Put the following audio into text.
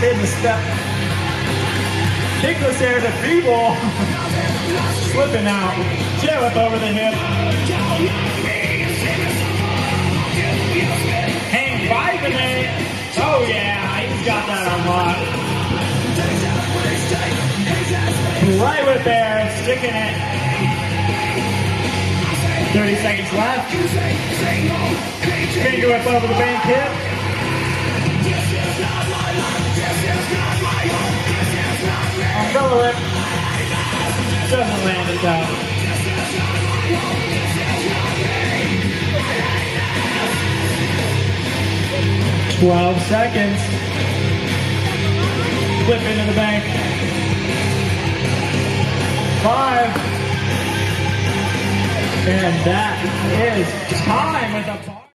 the step. Kickless air to feeble. Slipping out. Whip over the hip. Hang five in it. Oh yeah, he's got that on lock. Right with there, sticking it. 30 seconds left. Finger whip over the bank hip. Whip. Doesn't land it. Twelve seconds. Flip into the bank. Five. And that is time with a bar.